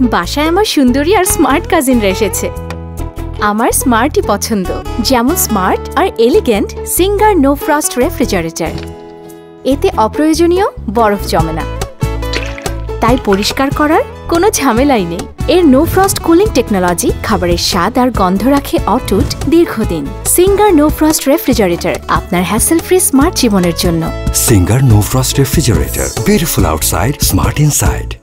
বাসায় আমার সুন্দরী আর স্মার্ট কাজিনরা এসেছে। আমার স্মার্টই পছন্দ, যেমন স্মার্ট আর elegant Singer no frost refrigerator এতে অপ্রয়োজনীয় বরফ জমে না। তাই পরিষ্কার করার কোনো ঝামেলাই নেই। এর নো ফ্রস্ট কুলিং টেকনোলজি খাবারের স্বাদ আর গন্ধ রাখে অটুট দীর্ঘদিন। সিঙ্গার নো ফ্রস্ট রেফ্রিজারেটর আপনার হ্যাসেল ফ্রি স্মার্ট জীবনের জন্য। Singer no frost Refrigerator. Beautiful outside smart inside